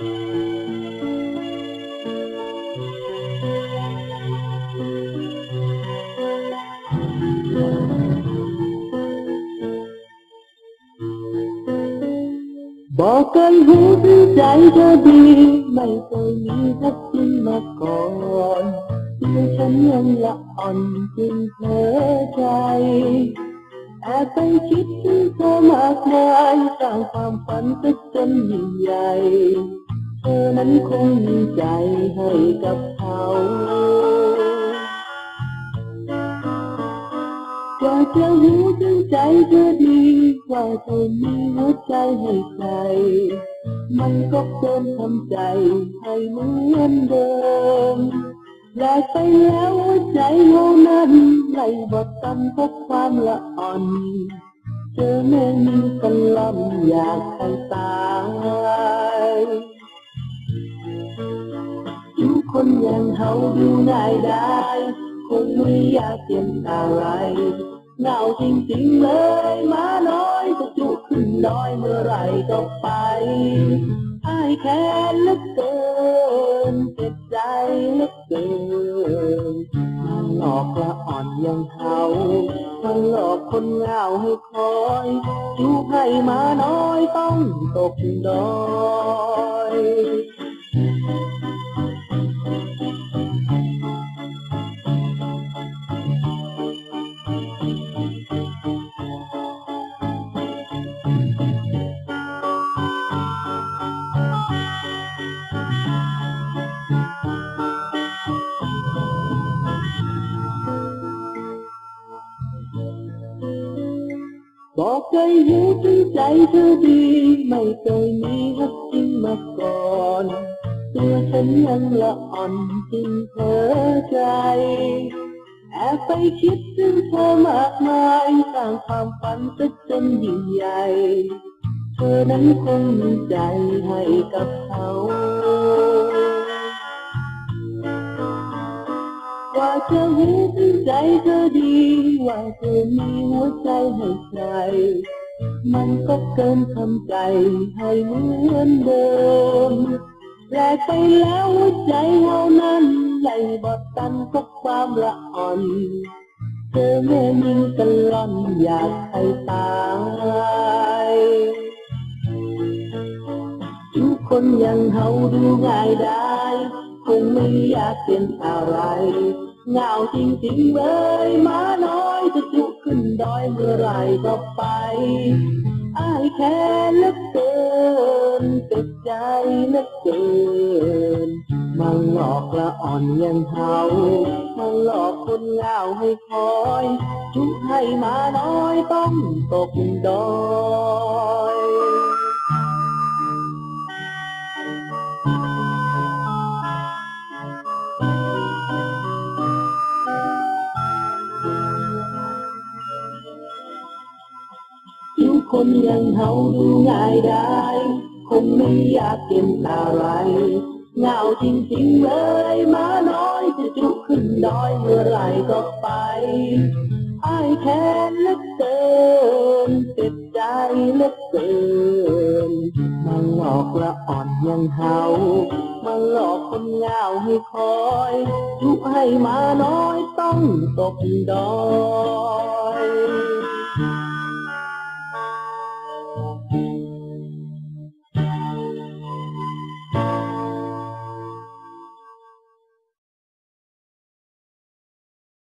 Música บอกกันหูถึงใจเธอดี ไม่เคยมีทักษิณมาก่อนตัวฉันยังละอ่อนจึงเพ้อใจแอบไปคิดถึงเธอมากมายสร้างความฝันสักจนยิ่งใหญ่เธอนั้นคงมีใจให้กับเขากว่าจะรู้ถึงใจเธอดี ว่าเธอมีหัวใจให้ใคร มันก็เกินทำใจให้เหมือนเดิมแลกไปแล้วหัวใจเรานั้นไหลบดตันเพราะความละอ่อนเจอแม่มีกันลำอยากให้ตายอยู่คนอย่างเขาดูง่ายได้คงไม่อยากเปลี่ยนอะไร เหงาจริงๆเลยมาน้อยจะจุขึ้นน้อยเมื่อไหรก็ไปอายแค่ลึกเกินเจ็บใจลึกเกินมันหลอกละอ่อนอยังเขามันหลอกคนเหงาให้คอยจูให้มาน้อยต้องตกดอย บอกใจหูถึงใจเธอดี ไม่เคยมีรักจริงมาก่อน ตัวฉันยังละอ่อนจึงเพ้อใจ แอบไปคิดถึงเธอมากมายสร้างความฝันสักจนยิ่งใหญ่ เธอนั้นคงมีใจให้กับเขา ว่าจะรู้ถึงใจเธอดี ว่าเธอมีหัวใจให้ใคร มันก็เกินทำใจให้เหมือนเดิมแลกไปแล้วหัวใจเรานั้นไหลบอดตันก็ความละอ่อนเธอแม่นิ่งกันล่อนอยากให้ตายทุกคนยังเฮาดูง่ายได้คงไม่อยากเป็นอะไร เหงาจริงๆเลยมาน้อยจะจุขึ้นดอยเมื่อไรก็ไปอายแค่เลือเกินเจ็บใจเหลือเกินมันหลอกละอ่อนยังเฮามันหลอกคนเหงาให้คอย จุให้มาน้อยต้องตกดอย คนอย่างเฮาดูง่ายได้คงไม่อยากเป็นอะไรเงาจริงๆเลยมาน้อยจะจุขึ้นดอยเมื่อไรก็ไปอายแค้นเลือเกินเจ็บใจเลือเกินมันหลอกละอ่อนยังเฮามันหลอกคนเงาให้คอยจุให้มาน้อยต้องตกดอย